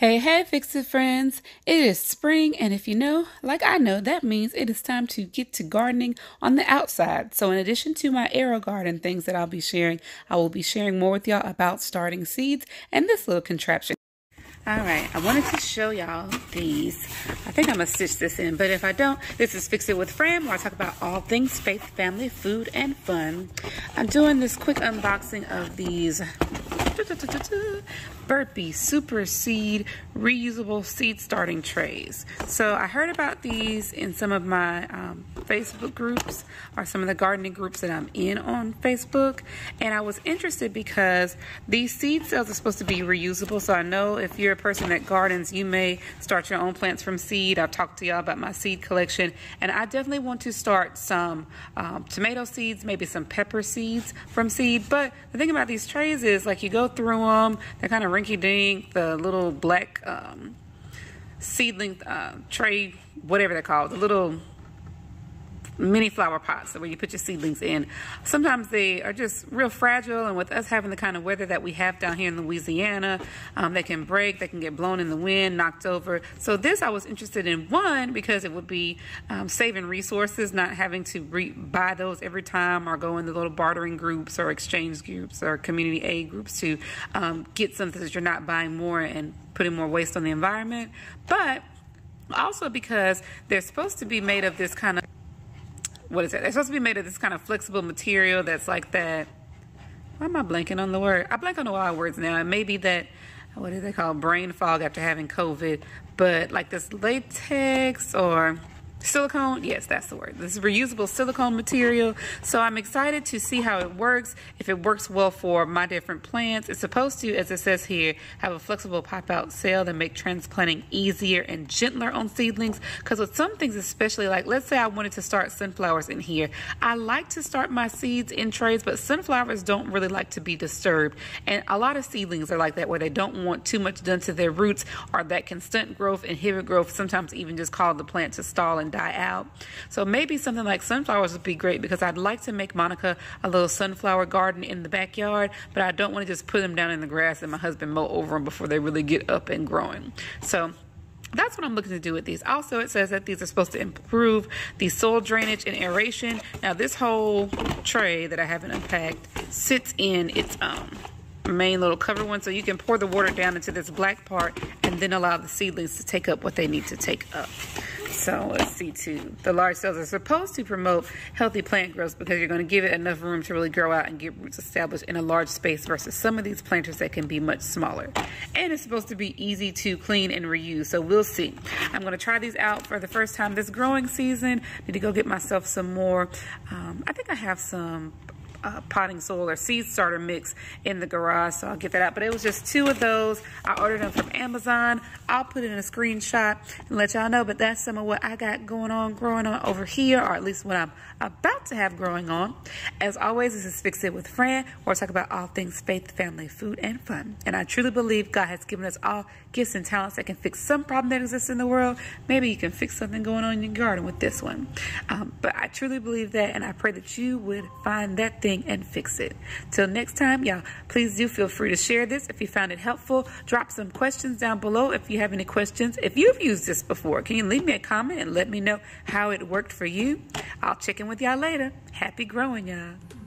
Hey, hey, Fix It friends. It is spring, and if you know, like I know, that means it is time to get to gardening on the outside. So, in addition to my AeroGarden things that I'll be sharing, I will be sharing more with y'all about starting seeds and this little contraption. All right, I wanted to show y'all these. I think I'm gonna stitch this in, but if I don't, this is Fix It with Fran, where I talk about all things faith, family, food, and fun. I'm doing this quick unboxing of these Burpee Super Seed reusable seed starting trays. So I heard about these in some of my um, Facebook groups or some of the gardening groups that I'm in on Facebook. And I was interested because these seed cells are supposed to be reusable. So I know if you're a person that gardens, you may start your own plants from seed. I've talked to y'all about my seed collection. And I definitely want to start some um, tomato seeds, maybe some pepper seeds from seed. But the thing about these trays is like you go through them, they're kind of rinky dink, the little black um, seedling uh, tray, whatever they're called, the little mini flower pots where you put your seedlings in. Sometimes they are just real fragile and with us having the kind of weather that we have down here in Louisiana, um, they can break, they can get blown in the wind, knocked over. So this I was interested in one because it would be um, saving resources, not having to buy those every time or go in the little bartering groups or exchange groups or community aid groups to um, get something that you're not buying more and putting more waste on the environment. But also because they're supposed to be made of this kind of what is it? They're supposed to be made of this kind of flexible material that's like that. Why am I blanking on the word? I blank on lot of words now. It may be that, what do they call brain fog after having COVID, but like this latex or Silicone, yes, that's the word. This is reusable silicone material. So I'm excited to see how it works, if it works well for my different plants. It's supposed to, as it says here, have a flexible pop-out cell that make transplanting easier and gentler on seedlings. Because with some things, especially like, let's say I wanted to start sunflowers in here. I like to start my seeds in trays, but sunflowers don't really like to be disturbed. And a lot of seedlings are like that, where they don't want too much done to their roots or that can stunt growth, inhibit growth, sometimes even just cause the plant to stall and die out. So maybe something like sunflowers would be great because I'd like to make Monica a little sunflower garden in the backyard, but I don't want to just put them down in the grass and my husband mow over them before they really get up and growing. So that's what I'm looking to do with these. Also, it says that these are supposed to improve the soil drainage and aeration. Now, this whole tray that I haven't unpacked sits in its own main little cover one so you can pour the water down into this black part and then allow the seedlings to take up what they need to take up. So let's see too. The large cells are supposed to promote healthy plant growth because you're going to give it enough room to really grow out and get roots established in a large space versus some of these planters that can be much smaller. And it's supposed to be easy to clean and reuse. So we'll see. I'm going to try these out for the first time this growing season. Need to go get myself some more. Um, I think I have some uh, potting soil or seed starter mix in the garage, so I'll get that out. But it was just two of those. I ordered them from Amazon. I'll put it in a screenshot and let y'all know, but that's some of what I got going on, growing on over here, or at least what I'm about to have growing on. As always, this is Fix It with Fran, where I talk about all things faith, family, food, and fun. And I truly believe God has given us all gifts and talents that can fix some problem that exists in the world. Maybe you can fix something going on in your garden with this one. Um, but I truly believe that, and I pray that you would find that thing thing and fix it. Till next time, y'all, please do feel free to share this if you found it helpful. Drop some questions down below if you have any questions. If you've used this before, can you leave me a comment and let me know how it worked for you? I'll check in with y'all later. Happy growing, y'all.